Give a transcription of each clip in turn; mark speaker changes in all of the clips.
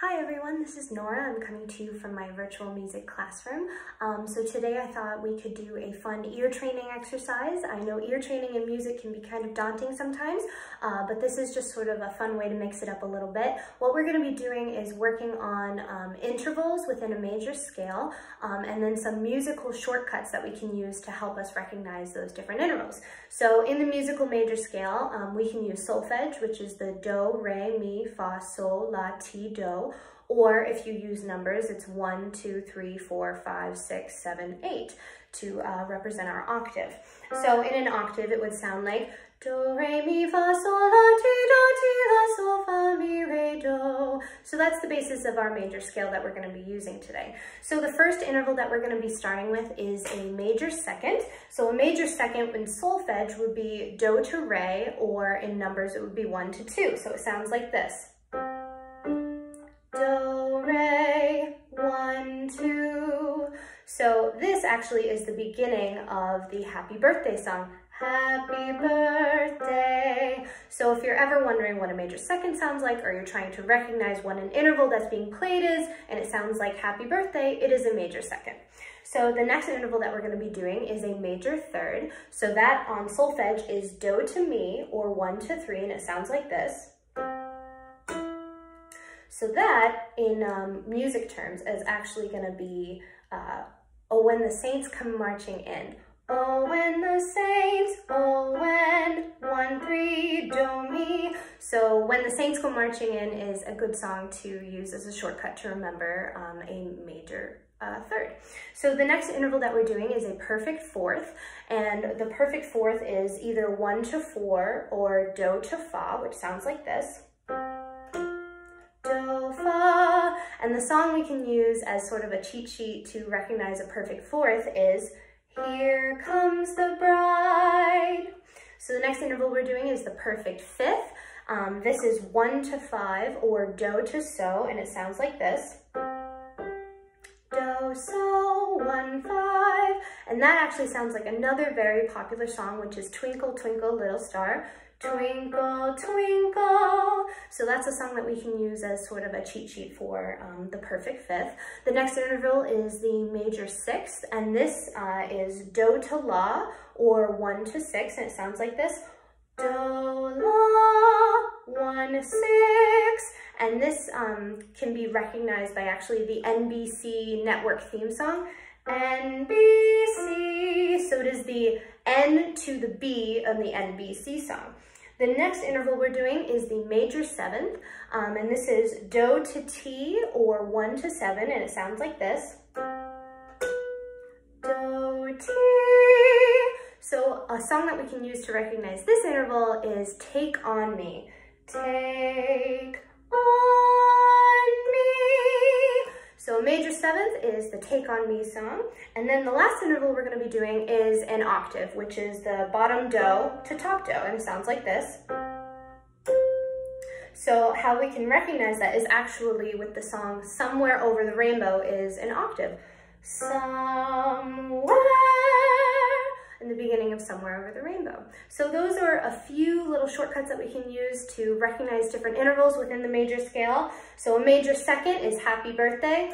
Speaker 1: Hi everyone, this is Nora. I'm coming to you from my virtual music classroom. Um, so today I thought we could do a fun ear training exercise. I know ear training in music can be kind of daunting sometimes, uh, but this is just sort of a fun way to mix it up a little bit. What we're going to be doing is working on um, intervals within a major scale, um, and then some musical shortcuts that we can use to help us recognize those different intervals. So in the musical major scale, um, we can use solfege, which is the do, re, mi, fa, sol, la, ti, do, or if you use numbers, it's one, two, three, four, five, six, seven, eight to uh, represent our octave. So in an octave, it would sound like do, re, mi, fa, sol, la, ti, do, ti, la, sol, fa, mi, re, do. So that's the basis of our major scale that we're gonna be using today. So the first interval that we're gonna be starting with is a major second. So a major second in solfege would be do to re, or in numbers, it would be one to two. So it sounds like this. So this actually is the beginning of the happy birthday song. Happy birthday. So if you're ever wondering what a major second sounds like, or you're trying to recognize what an interval that's being played is, and it sounds like happy birthday, it is a major second. So the next interval that we're gonna be doing is a major third. So that on solfege is do to mi, or one to three, and it sounds like this. So that, in um, music terms, is actually gonna be uh, Oh, when the saints come marching in. Oh, when the saints, oh, when, one, three, do, mi. So when the saints go marching in is a good song to use as a shortcut to remember um, a major uh, third. So the next interval that we're doing is a perfect fourth, and the perfect fourth is either one to four or do to fa, which sounds like this. And the song we can use as sort of a cheat sheet to recognize a perfect fourth is Here Comes the Bride. So the next interval we're doing is the perfect fifth. Um, this is one to five or do to so, and it sounds like this. Do, so, one, five. And that actually sounds like another very popular song, which is Twinkle, Twinkle, Little Star. Twinkle, twinkle. So that's a song that we can use as sort of a cheat sheet for um, the perfect fifth. The next interval is the major sixth, and this uh, is do to la, or one to six, and it sounds like this. Do, la, one, six. And this um, can be recognized by actually the NBC network theme song. NBC. So it is the N to the B of the NBC song. The next interval we're doing is the major seventh, um, and this is do to ti or one to seven, and it sounds like this. Do, ti. So a song that we can use to recognize this interval is Take On Me. Take is the Take On Me song. And then the last interval we're gonna be doing is an octave, which is the bottom do to top do, and it sounds like this. So how we can recognize that is actually with the song Somewhere Over the Rainbow is an octave. Somewhere in the beginning of Somewhere Over the Rainbow. So those are a few little shortcuts that we can use to recognize different intervals within the major scale. So a major second is Happy Birthday.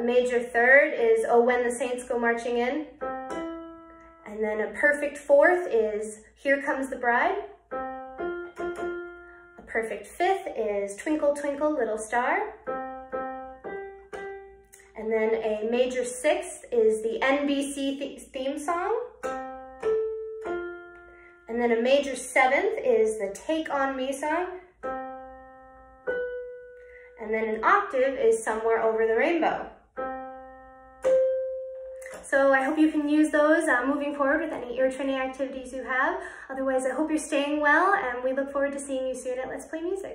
Speaker 1: A major third is Oh When the Saints Go Marching In. And then a perfect fourth is Here Comes the Bride. A perfect fifth is Twinkle Twinkle Little Star. And then a major sixth is the NBC theme song. And then a major seventh is the Take On Me song. And then an octave is Somewhere Over the Rainbow. So I hope you can use those uh, moving forward with any ear training activities you have. Otherwise, I hope you're staying well and we look forward to seeing you soon at Let's Play Music.